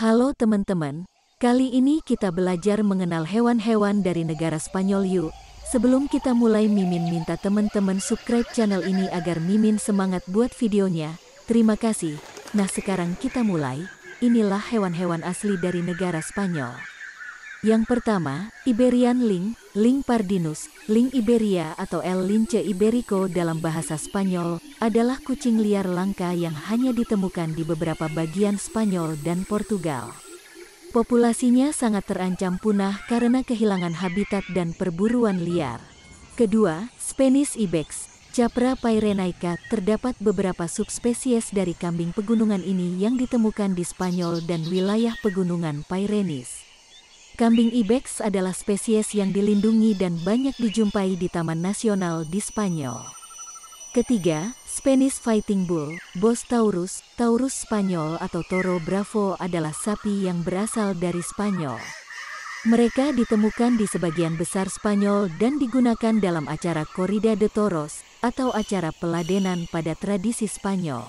Halo teman-teman, kali ini kita belajar mengenal hewan-hewan dari negara Spanyol yuk. Sebelum kita mulai Mimin minta teman-teman subscribe channel ini agar Mimin semangat buat videonya. Terima kasih. Nah sekarang kita mulai, inilah hewan-hewan asli dari negara Spanyol. Yang pertama, Iberian Lynx, Lynx pardinus, Lynx Iberia atau El Lince Iberico dalam bahasa Spanyol, adalah kucing liar langka yang hanya ditemukan di beberapa bagian Spanyol dan Portugal. Populasinya sangat terancam punah karena kehilangan habitat dan perburuan liar. Kedua, Spanish Ibex, Capra pyrenaica, terdapat beberapa subspesies dari kambing pegunungan ini yang ditemukan di Spanyol dan wilayah pegunungan Pyrenees. Kambing ibex adalah spesies yang dilindungi dan banyak dijumpai di Taman Nasional di Spanyol. Ketiga, Spanish Fighting Bull, Bos Taurus, Taurus Spanyol atau Toro Bravo adalah sapi yang berasal dari Spanyol. Mereka ditemukan di sebagian besar Spanyol dan digunakan dalam acara Corrida de Toros atau acara peladenan pada tradisi Spanyol.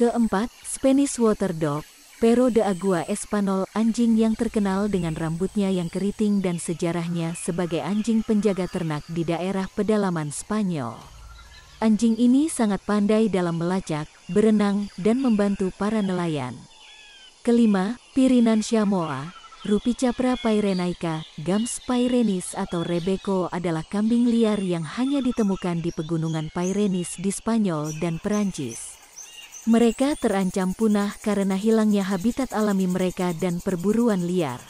Keempat, Spanish Water Dog, Pero de Agua Espanol, anjing yang terkenal dengan rambutnya yang keriting dan sejarahnya sebagai anjing penjaga ternak di daerah pedalaman Spanyol. Anjing ini sangat pandai dalam melacak, berenang, dan membantu para nelayan. Kelima, Pirinan Shamoa, Rupicapra pyrenaica, Gams pyrenis atau Rebeko adalah kambing liar yang hanya ditemukan di pegunungan Pyrenees di Spanyol dan Perancis. Mereka terancam punah karena hilangnya habitat alami mereka dan perburuan liar.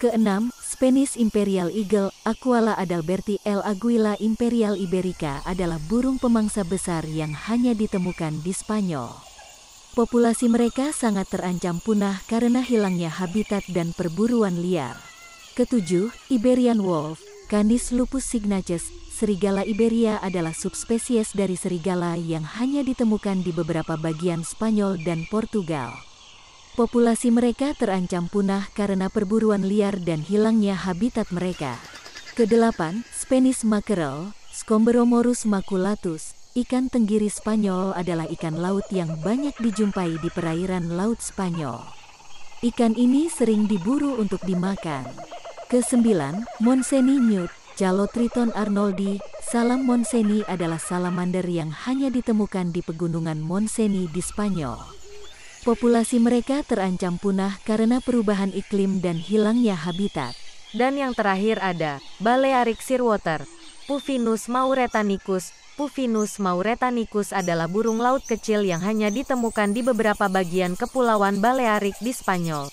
Keenam, Spanish Imperial Eagle, Aquala adalberti L. Aguila Imperial Iberica adalah burung pemangsa besar yang hanya ditemukan di Spanyol. Populasi mereka sangat terancam punah karena hilangnya habitat dan perburuan liar. Ketujuh, Iberian Wolf, Canis lupus signatus, serigala Iberia adalah subspesies dari serigala yang hanya ditemukan di beberapa bagian Spanyol dan Portugal. Populasi mereka terancam punah karena perburuan liar dan hilangnya habitat mereka. Kedelapan, Spanish mackerel, Scomberomorus maculatus, ikan tenggiri Spanyol adalah ikan laut yang banyak dijumpai di perairan Laut Spanyol. Ikan ini sering diburu untuk dimakan. Kesembilan, Monseni newt, Calotriton arnoldi, salam monseni adalah salamander yang hanya ditemukan di pegunungan Monseni di Spanyol. Populasi mereka terancam punah karena perubahan iklim dan hilangnya habitat. Dan yang terakhir ada Balearic Seawater, Puffinus mauretanicus. Puffinus mauretanicus adalah burung laut kecil yang hanya ditemukan di beberapa bagian kepulauan Balearic di Spanyol.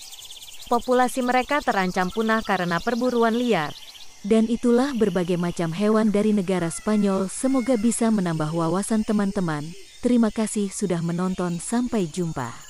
Populasi mereka terancam punah karena perburuan liar. Dan itulah berbagai macam hewan dari negara Spanyol. Semoga bisa menambah wawasan teman-teman. Terima kasih sudah menonton. Sampai jumpa.